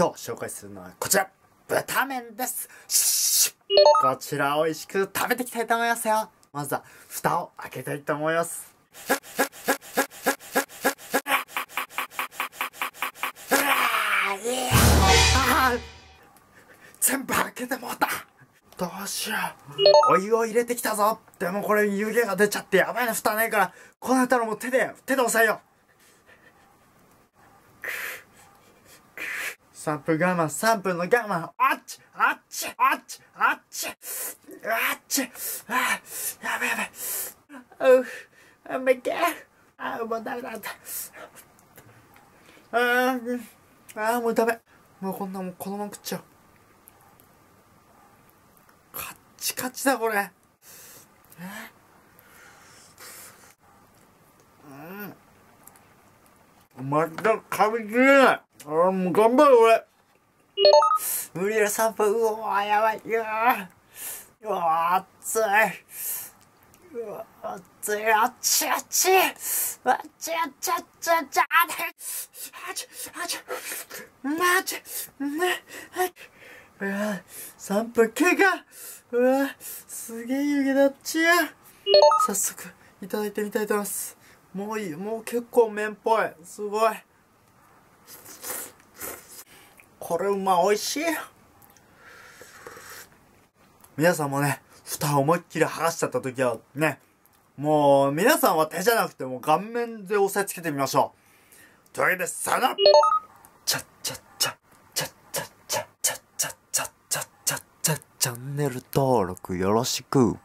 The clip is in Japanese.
今日紹介するのはこちら。豚麺です。こちら美味しく食べていきたいと思いますよ。まずは蓋を開けたいと思います。全部開けてもうた。どうしよう。お湯を入れてきたぞ。でもこれ湯気が出ちゃってやばいな。蓋ないから。こうなったらもう手で手で押さえよう。3分我慢3分の我慢。あっちあっちあっちあっち。あっちあやべやべ。うあめけあもうダメだ。ったあーあーもうダメ。もうこんなもんこのまま食っちゃう。カッチカチだこれ。え？うんまた噛み切れない。あもう頑張る俺。無理だ3分うわやばいうわうわ熱いうわ熱いあっちあっちあっちあっちあっちあっちあっちあっちあっちあっちあっちうわ3分経過うわすげえ湯気だっちや早速いただいてみたいと思いますもういい。もう結構麺っぽい。すごい。これうま美味しい。皆さんもね蓋を思いっきり剥がしちゃった時はねもう皆さんは手じゃなくても顔面で押さえつけてみましょう。というわけでさよなら。チャッチャッチャッチャッチャッチャッチャッチャッチャッチャッチャッチャッチャンネル登録よろしく